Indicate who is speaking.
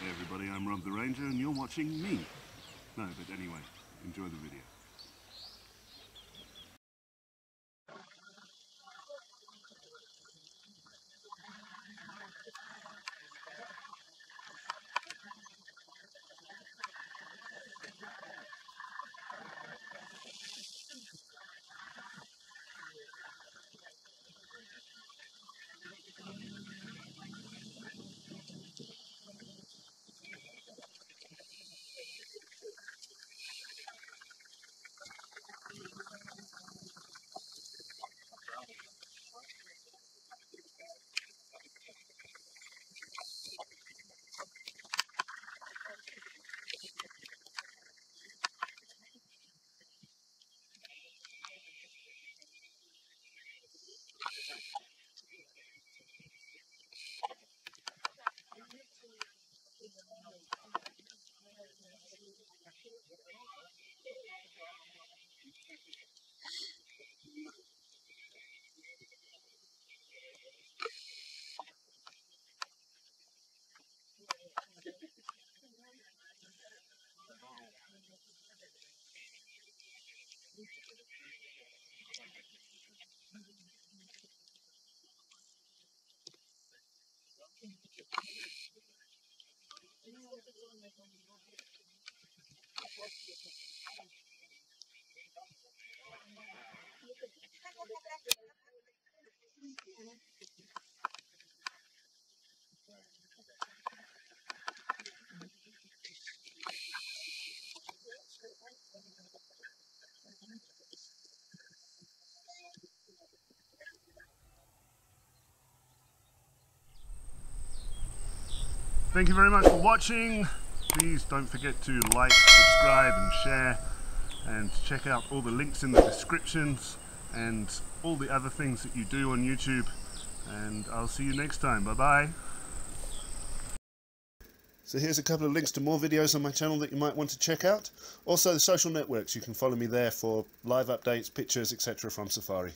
Speaker 1: Hey everybody, I'm Rob the Ranger and you're watching me. No, but anyway, enjoy the video. Thank you very much for watching. Please don't forget to like, subscribe and share and check out all the links in the descriptions and all the other things that you do on YouTube and I'll see you next time. Bye bye. So here's a couple of links to more videos on my channel that you might want to check out. Also the social networks, you can follow me there for live updates, pictures, etc. from Safari.